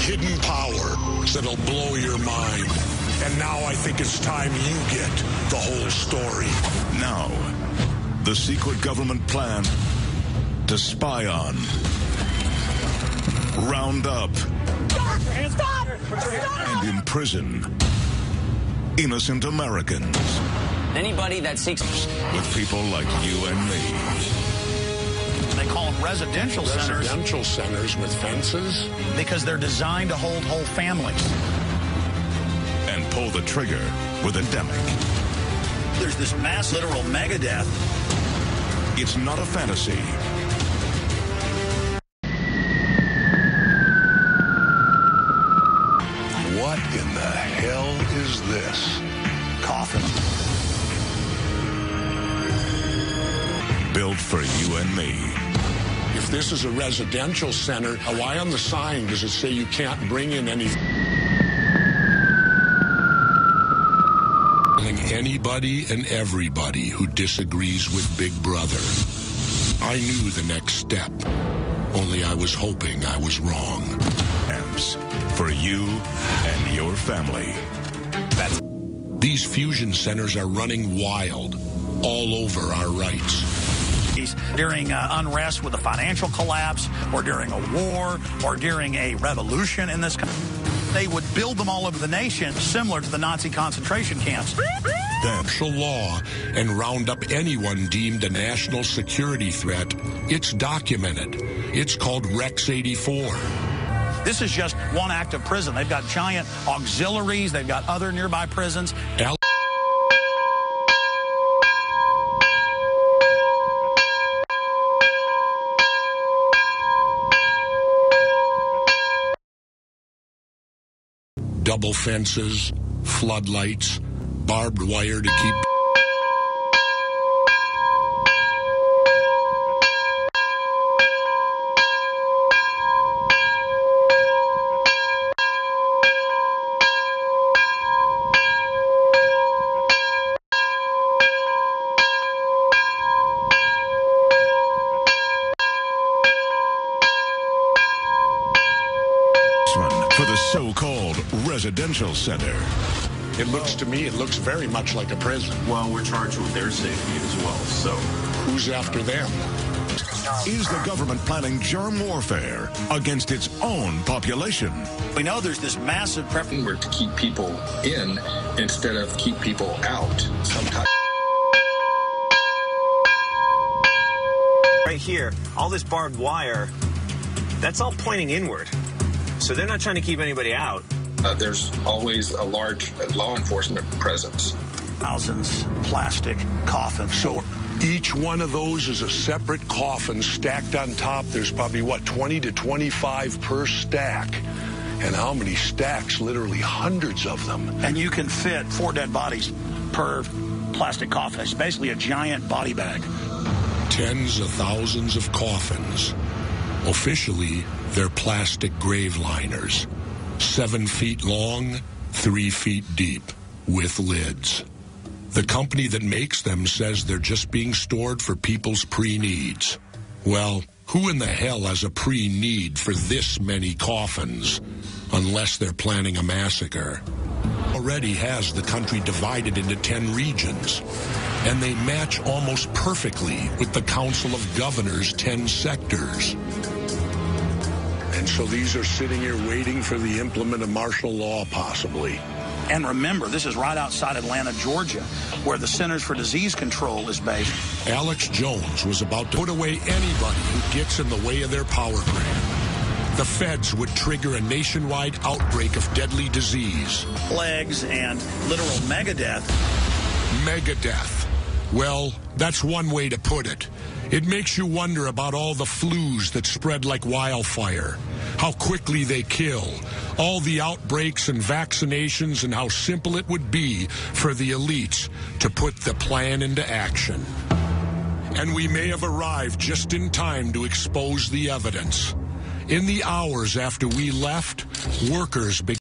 hidden power that'll blow your mind. And now I think it's time you get the whole story. Now, the secret government plan to spy on, round up, and imprison innocent Americans. Anybody that seeks with people like you and me. They call residential, residential centers. centers with fences? Because they're designed to hold whole families. And pull the trigger with a demic. There's this mass literal megadeath. It's not a fantasy. What in the hell is this? Coffin. Built for you and me. If this is a residential center, why on the sign does it say you can't bring in any... Anybody and everybody who disagrees with Big Brother. I knew the next step, only I was hoping I was wrong. For you and your family. That's These fusion centers are running wild all over our rights during uh, unrest with a financial collapse or during a war or during a revolution in this country. They would build them all over the nation, similar to the Nazi concentration camps. Martial law and round up anyone deemed a national security threat. It's documented. It's called Rex 84. This is just one active prison. They've got giant auxiliaries. They've got other nearby prisons. Al double fences, floodlights, barbed wire to keep for the so-called residential center. It looks to me, it looks very much like a prison. Well, we're charged with their safety as well, so. Who's after them? Is the government planning germ warfare against its own population? We know there's this massive preference to keep people in instead of keep people out. Sometimes. Right here, all this barbed wire, that's all pointing inward. So they're not trying to keep anybody out. Uh, there's always a large law enforcement presence. Thousands plastic coffins. So each one of those is a separate coffin stacked on top. There's probably, what, 20 to 25 per stack. And how many stacks? Literally hundreds of them. And you can fit four dead bodies per plastic coffin. It's basically a giant body bag. Tens of thousands of coffins. Officially, they're plastic grave liners. Seven feet long, three feet deep, with lids. The company that makes them says they're just being stored for people's pre-needs. Well, who in the hell has a pre-need for this many coffins? Unless they're planning a massacre. Already has the country divided into 10 regions. And they match almost perfectly with the Council of Governors' 10 sectors. So these are sitting here waiting for the implement of martial law, possibly. And remember, this is right outside Atlanta, Georgia, where the Centers for Disease Control is based. Alex Jones was about to put away anybody who gets in the way of their power grab. The feds would trigger a nationwide outbreak of deadly disease. Plagues and literal megadeath. Megadeath. Well, that's one way to put it. It makes you wonder about all the flus that spread like wildfire, how quickly they kill, all the outbreaks and vaccinations, and how simple it would be for the elites to put the plan into action. And we may have arrived just in time to expose the evidence. In the hours after we left, workers began